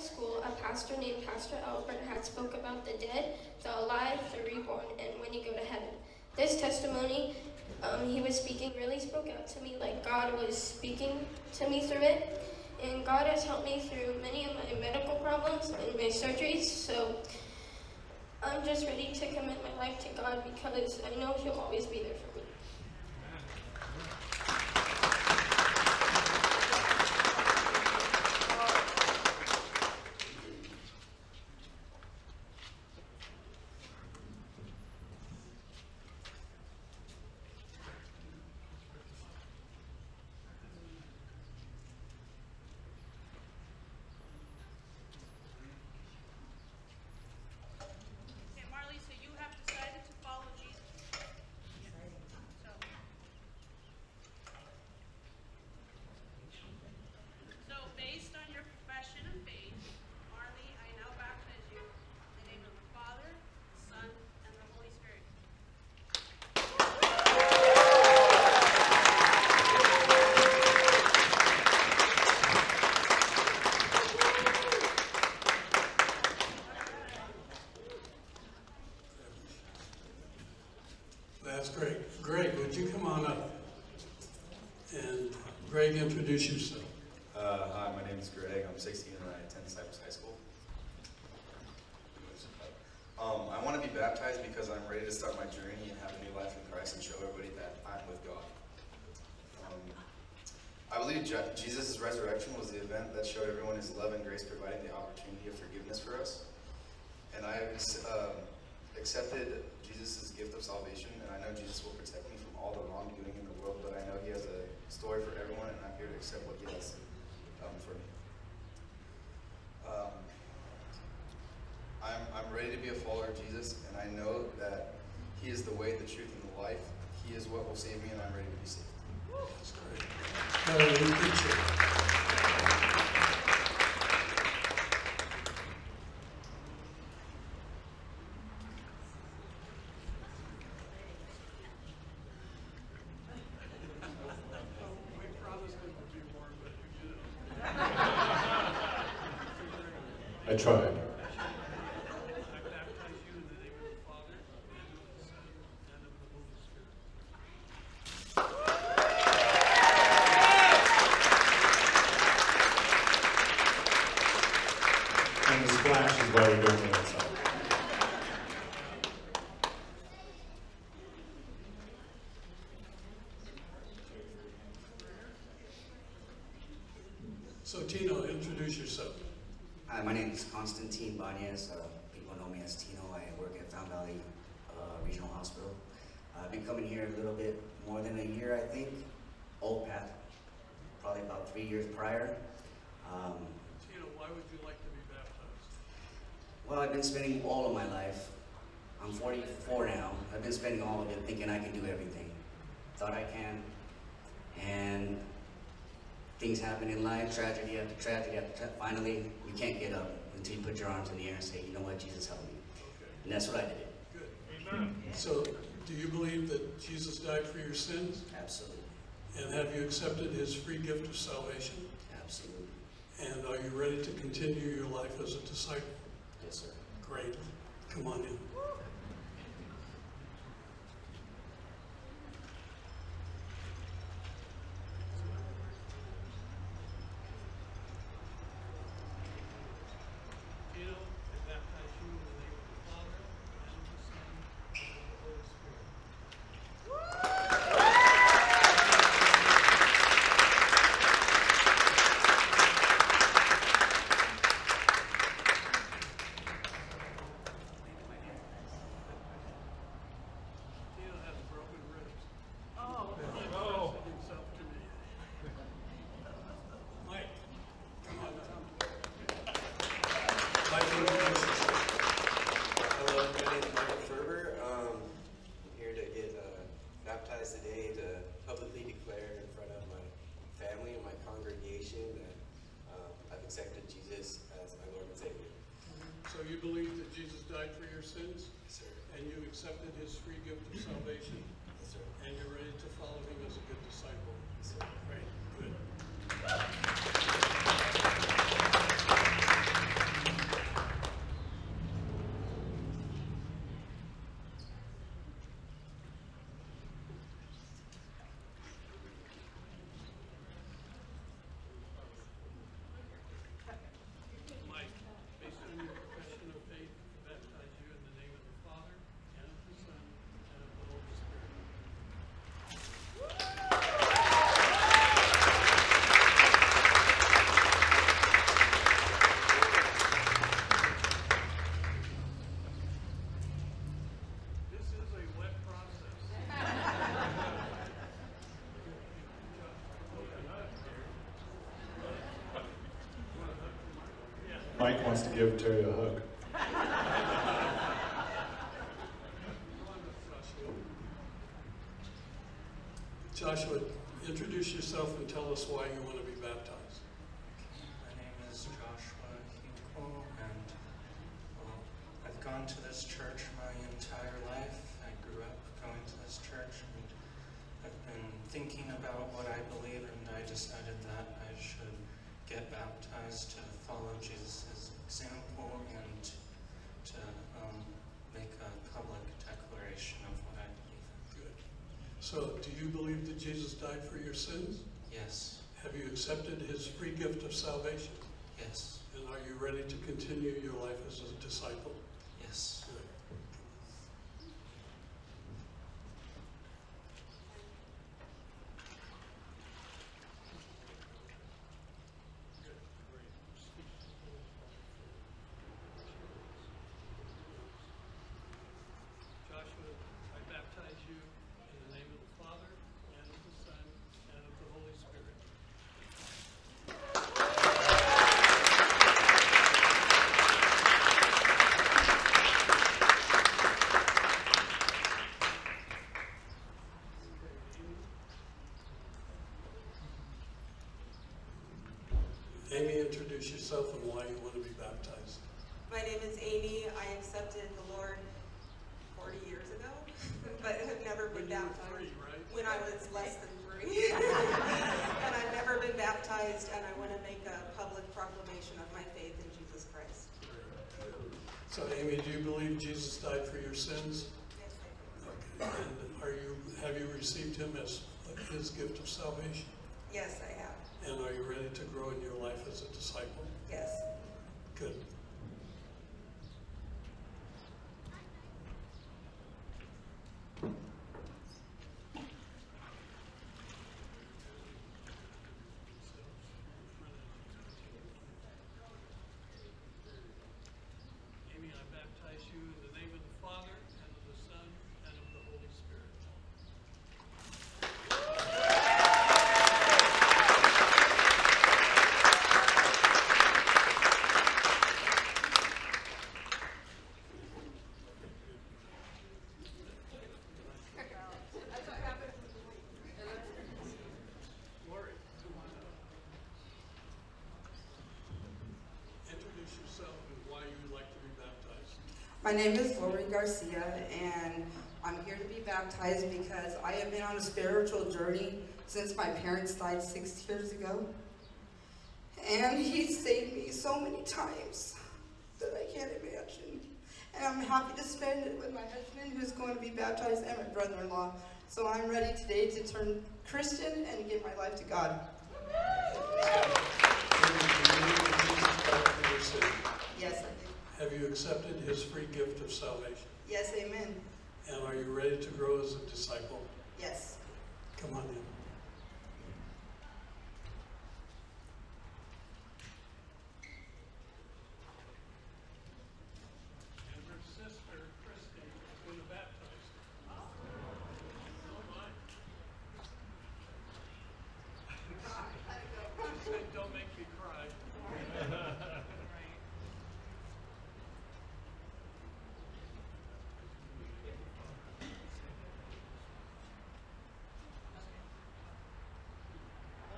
school, a pastor named Pastor Albert had spoke about the dead, the alive, the reborn, and when you go to heaven. This testimony um, he was speaking really spoke out to me like God was speaking to me through it. And God has helped me through many of my medical problems and my surgeries. So I'm just ready to commit my life to God because I know He'll always be there for me. Okay, Marley, so you have decided to follow Jesus. So. So based on your profession of faith, Marley, I now baptize you in the name of the Father, the Son, and the Holy Spirit. That's great. Greg, would you come on up? And Greg, introduce yourself. Uh, hi, my name is Greg. I'm 16 and I attend Cypress High School. Um, I want to be baptized because I'm ready to start my journey and have a new life in Christ and show everybody that I'm with God. Um, I believe Je- Jesus' resurrection was the event that showed everyone his love and grace, providing the opportunity of forgiveness for us. And I um, accepted Jesus' gift of salvation, and I know Jesus will protect me from all the wrongdoing in the world, but I know he has a story for everyone, and I'm here to accept what he has um, for me. Um, I'm, I'm ready to be a follower of Jesus, and I know that he is the way, the truth, and the life. He is what will save me, and I'm ready to be saved. That's great. I tried. And the splash is why we're doing it outside. So Tino, introduce yourself. Hi, my is Constantine Banez. Uh, people know me as Tino. I work at Fountain Valley uh, Regional Hospital. I've been coming here a little bit more than a year, I think. Old path, probably about three years prior. Um, Tino, why would you like to be baptized? well, I've been spending all of my life. I'm 44 now. I've been spending all of it thinking I can do everything. Thought I can. And things happen in life, tragedy after tragedy after tra- finally you can't get up until you put your arms in the air and say, you know what, Jesus help me. Okay, And that's what I did. good. So, do you believe that Jesus died for your sins? Absolutely. And have you accepted his free gift of salvation? Absolutely. And are you ready to continue your life as a disciple? Yes, sir. Great. Come on in. Mike wants to give Terry a hug. Joshua. Joshua, introduce yourself and tell us why you want to be baptized. My name is Joshua Hinko, and well, I've gone to this church my entire life. I grew up going to this church, and I've been thinking about what I believe, and I decided that I should get baptized to follow Jesus' example and to um, make a public declaration of what I believe. Good. So, do you believe that Jesus died for your sins? Yes, Have you accepted his free gift of salvation? yes, And are you ready to continue your life as a disciple? yes. Good. Joshua, I baptize you in the name of the Father, and of the Son, and of the Holy Spirit. Amy, introduce yourself and why you want to be baptized. My name is Amy. I accepted the Lord 40 years ago, but have never When been you were baptized. three, right? When I was less than three. and I've never been baptized, and I want to make a public proclamation of my faith in Jesus Christ. So, Amy, do you believe Jesus died for your sins? Yes, I do. Okay. And are you have you received him as his gift of salvation? Yes, I have. And are you ready to grow in your life as a disciple? Yes. Good. Amy, I baptize you in the name of the Father, and of the Son, and of the Holy Spirit. Lori, come on up. Introduce yourself and why you would like to be baptized. My name is Lori Garcia, and I'm here to be baptized because I have been on a spiritual journey since my parents died six years ago. And He saved me so many times that I can't imagine. And I'm happy to spend it with my husband, who's going to be baptized, and my brother in law. So I'm ready today to turn Christian and give my life to God. Yes. Have you accepted his free gift of salvation? Yes, amen. And are you ready to grow as a disciple? Yes. Come on in. And her sister, Christy, is going to baptize her. Oh, my. She said, don't make me cry.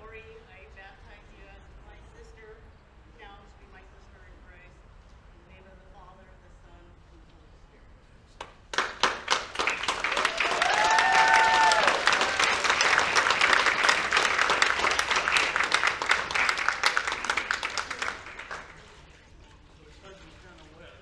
Lori, I baptize you as my sister, now to be my sister in Christ. In the name of the Father, the Son, and the Holy Spirit. It's going to be kind of wet.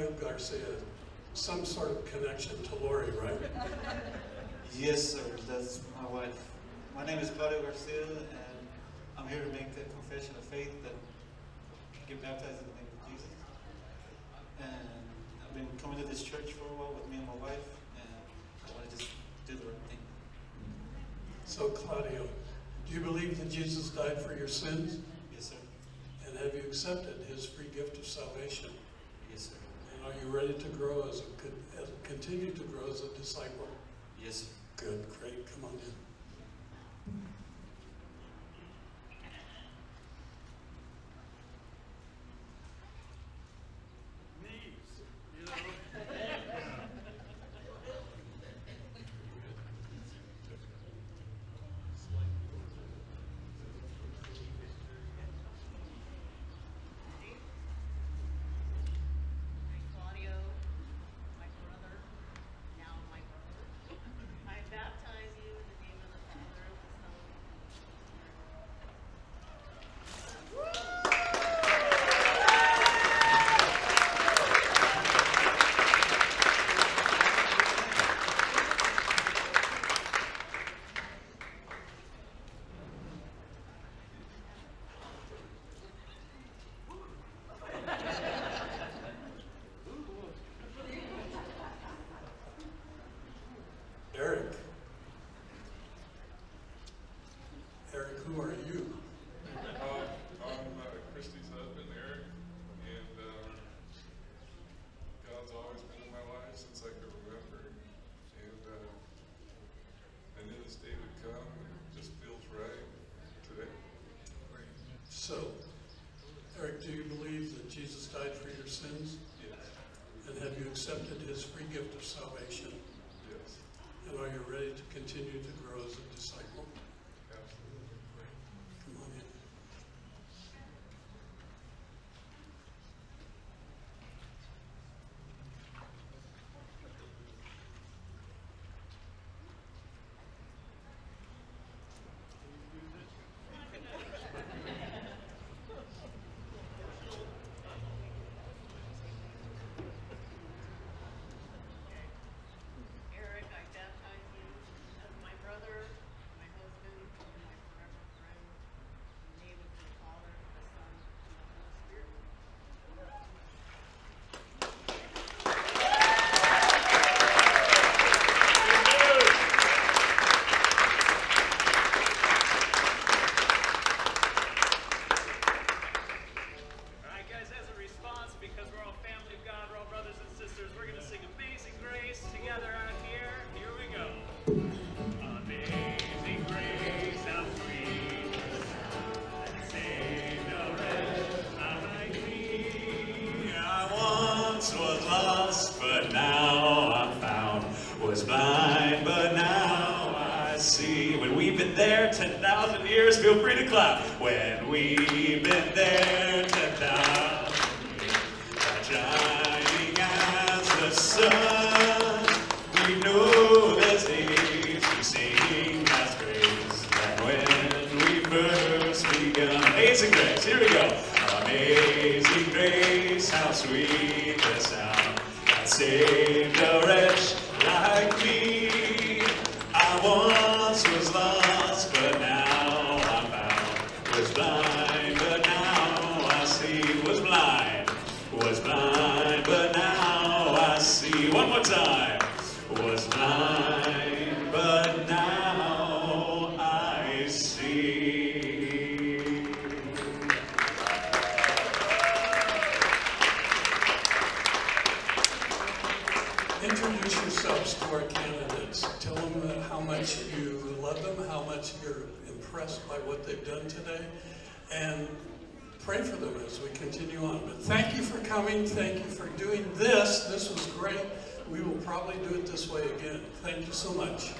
Okay, Garcia, some sort of connection to Lori, right? Yes, sir. That's my wife. My name is Claudio Garcia, and I'm here to make the confession of faith that get baptized in the name of Jesus. And I've been coming to this church for a while with me and my wife, and I want to just do the right thing. So, Claudio, do you believe that Jesus died for your sins? Yes, sir. And have you accepted his free gift of salvation? Yes, sir. Are you ready to grow as a, as, continue to grow as a disciple? Yes. Good, great, come on in. Knees, you know. Claudio, my brother, now my brother. I baptize you in the name of the Father, of the Son, Eric. Eric, who are you? Uh, I'm uh, Christy's husband, Eric, and um, God's always been in my life since I could remember. And uh, I knew this day would come, and it just feels right today. So, Eric, do you believe that Jesus died for your sins? Yes, And have you accepted his free gift of salvation? yes, And are you ready to continue to grow as a disciple? See. When we've been there 10,000 years, feel free to clap. When we've been there 10,000 years, shining as the sun, we know there's days we sing God's praise. And when we first begun, Amazing Grace, here we go. Amazing Grace, how sweet the sound that saved Introduce yourselves to our candidates. Tell them how much you love them, how much you're impressed by what they've done today, and pray for them as we continue on. But thank you for coming. Thank you for doing this. This was great. We will probably do it this way again. Thank you so much.